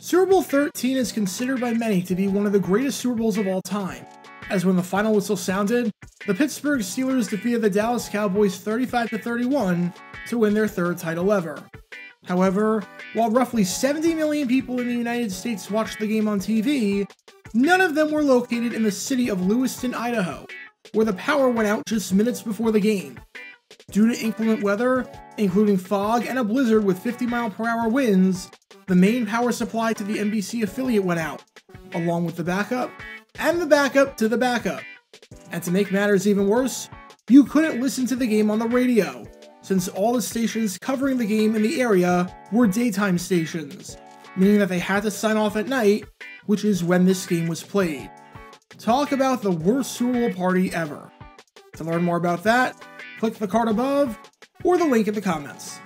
Super Bowl 13 is considered by many to be one of the greatest Super Bowls of all time, as when the final whistle sounded, the Pittsburgh Steelers defeated the Dallas Cowboys 35 31 to win their third title ever. However, while roughly 70 million people in the United States watched the game on TV, none of them were located in the city of Lewiston, Idaho, where the power went out just minutes before the game. Due to inclement weather, including fog and a blizzard with 50 mile per hour winds, the main power supply to the NBC affiliate went out, along with the backup, and the backup to the backup. And to make matters even worse, you couldn't listen to the game on the radio, since all the stations covering the game in the area were daytime stations, meaning that they had to sign off at night, which is when this game was played. Talk about the worst Super Bowl party ever. To learn more about that, click the card above or the link in the comments.